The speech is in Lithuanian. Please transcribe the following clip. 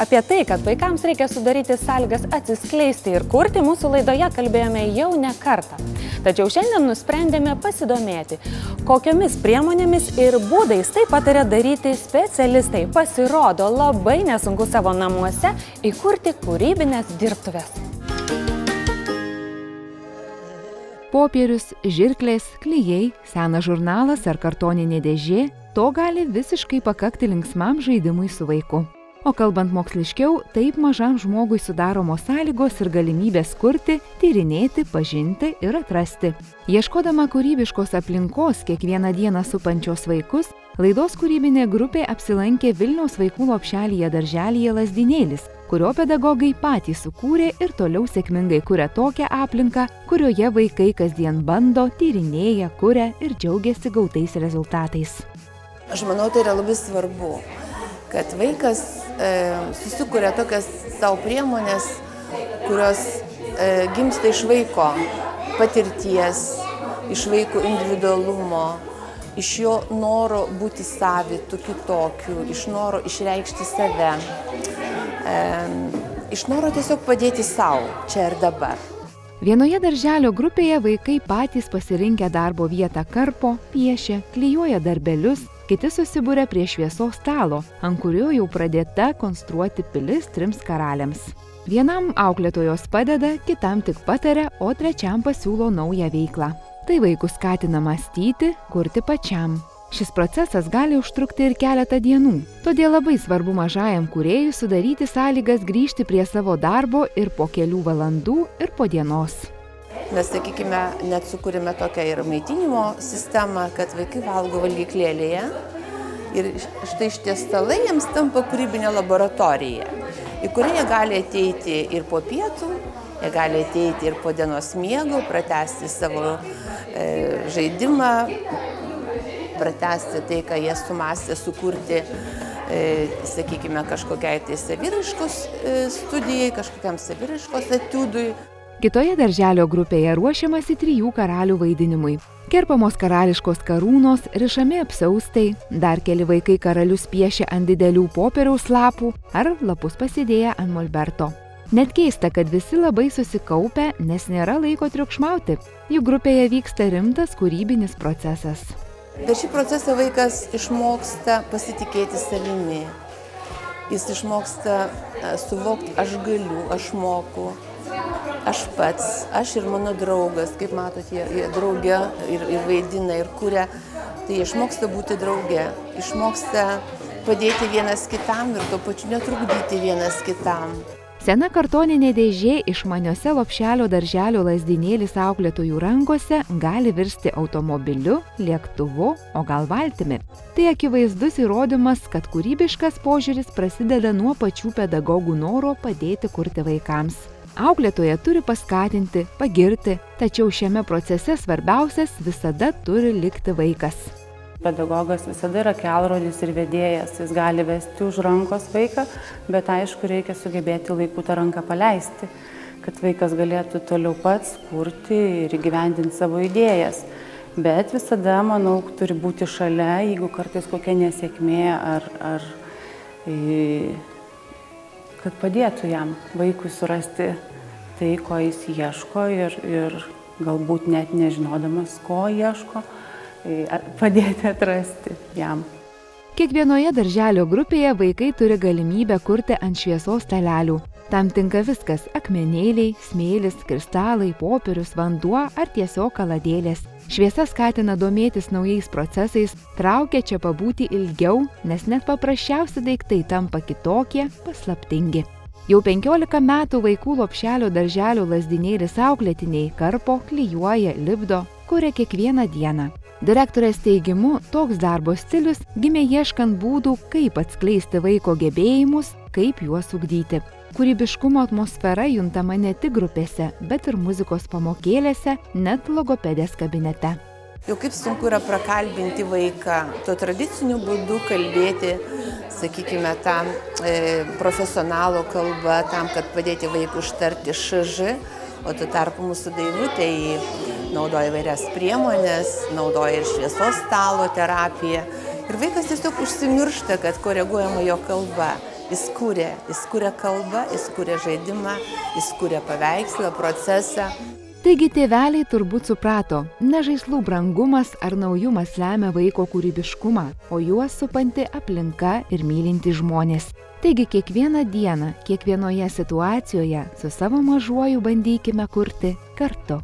Apie tai, kad vaikams reikia sudaryti sąlygas atsiskleisti ir kurti, mūsų laidoje kalbėjome jau ne kartą. Tačiau šiandien nusprendėme pasidomėti, kokiomis priemonėmis ir būdais tai patarė daryti specialistai. Pasirodo, labai nesunku savo namuose įkurti kūrybinės dirbtuves. Popierius, žirklės, klyjei, senas žurnalas ar kartoninė dėžė - to gali visiškai pakakti linksmam žaidimui su vaiku. O kalbant moksliškiau, taip mažam žmogui sudaromos sąlygos ir galimybės kurti, tyrinėti, pažinti ir atrasti. Ieškodama kūrybiškos aplinkos kiekvieną dieną supančios vaikus, laidos kūrybinė grupė apsilankė Vilniaus vaikų lopšelyje darželyje Lasdinėlis, kurio pedagogai patys sukūrė ir toliau sėkmingai kuria tokią aplinką, kurioje vaikai kasdien bando, tyrinėja, kuria ir džiaugiasi gautais rezultatais. Aš manau, tai yra labai svarbu kad vaikas e, susikuria tokias savo priemonės, kurios e, gimsta iš vaiko patirties, iš vaiko individualumo, iš jo noro būti savitu, kitokiu, iš noro išreikšti save, e, iš noro tiesiog padėti savo čia ir dabar. Vienoje darželio grupėje vaikai patys pasirinkę darbo vietą karpo, piešia, klyjuoja darbelius, kiti susibūrė prie šviesos stalo, ant kurio jau pradėta konstruoti pilis trims karaliams. Vienam auklėtojos padeda, kitam tik pataria, o trečiam pasiūlo naują veiklą. Tai vaikus skatina mąstyti, kurti pačiam. Šis procesas gali užtrukti ir keletą dienų, todėl labai svarbu mažajam kuriejui sudaryti sąlygas grįžti prie savo darbo ir po kelių valandų ir po dienos. Mes, sakykime, net sukūrėme tokią ir maitinimo sistemą, kad vaikai valgo valgyklėlėje. Ir štai šitie stalai jiems tampa kūrybinė laboratorija, į kurią jie gali ateiti ir po pietų, jie gali ateiti ir po dienos miego, pratesti savo e, žaidimą, pratesti tai, ką jie sumastė sukurti, e, sakykime, kažkokiai tai saviraiškos e, studijai, kažkokiam saviraiškos etiudui. Kitoje darželio grupėje ruošiamasi trijų karalių vaidinimui. Kerpamos karališkos karūnos, rišami apsaustai, dar keli vaikai karalius piešia ant didelių popieriaus lapų ar lapus pasidėję ant molberto. Net keista, kad visi labai susikaupę, nes nėra laiko triukšmauti. Jų grupėje vyksta rimtas kūrybinis procesas. Per šį procesą vaikas išmoksta pasitikėti savimi. Jis išmoksta e, suvokti, aš galiu, aš moku, aš pats, aš ir mano draugas, kaip matot, jie, jie drauge ir, ir vaidina, ir kuria, tai išmoksta būti drauge, išmoksta padėti vienas kitam ir tuo pačiu netrukdyti vienas kitam. Sena kartoninė dėžė išmaniose lopšelio darželio lasdinėlis auklėtojų rankose gali virsti automobiliu, lėktuvu, o gal valtimi. Tai akivaizdus įrodymas, kad kūrybiškas požiūris prasideda nuo pačių pedagogų noro padėti kurti vaikams. Auklėtoja turi paskatinti, pagirti, tačiau šiame procese svarbiausias visada turi likti vaikas. Pedagogas visada yra kelrodis ir vedėjas, jis gali vesti už rankos vaiką, bet aišku, reikia sugebėti laiku tą ranką paleisti, kad vaikas galėtų toliau pats kurti ir įgyvendinti savo idėjas. Bet visada, manau, turi būti šalia, jeigu kartais kokia nesėkmė ar, ar kad padėtų jam vaikui surasti tai, ko jis ieško ir, ir galbūt net nežinodamas, ko ieško, padėti atrasti jam. Kiekvienoje darželio grupėje vaikai turi galimybę kurti ant šviesos talelių. Tam tinka viskas - akmenėliai, smėlis, kristalai, popierius, vanduo ar tiesiog kaladėlės. Šviesa skatina domėtis naujais procesais, traukia čia pabūti ilgiau, nes net paprasčiausi daiktai tampa kitokie, paslaptingi. Jau 15 metų vaikų lopšelio darželio lasdinėlis auklėtiniai karpo, klyjuoja, lipdo, kuria kiekvieną dieną. Direktorės teigimu, toks darbo stilius gimė ieškant būdų, kaip atskleisti vaiko gebėjimus, kaip juos ugdyti. Kūrybiškumo atmosfera juntama ne tik grupėse, bet ir muzikos pamokėlėse, net logopedės kabinete. Jau kaip sunku yra prakalbinti vaiką, tuo tradiciniu būdu kalbėti, sakykime, tą e, profesionalo kalbą, tam, kad padėti vaikui užtarti šž, o tuo tarpu mūsų daivutė naudoja įvairias priemonės, naudoja ir šviesos stalo terapiją. Ir vaikas tiesiog užsimiršta, kad koreguojama jo kalba jis kūrė, jis kūrė kalbą, jis kūrė žaidimą, jis kūrė paveikslą, procesą. Taigi tėveliai turbūt suprato, ne žaislų brangumas ar naujumas lemia vaiko kūrybiškumą, o juos supanti aplinka ir mylinti žmonės. Taigi kiekvieną dieną, kiekvienoje situacijoje su savo mažuoju bandykime kurti kartu.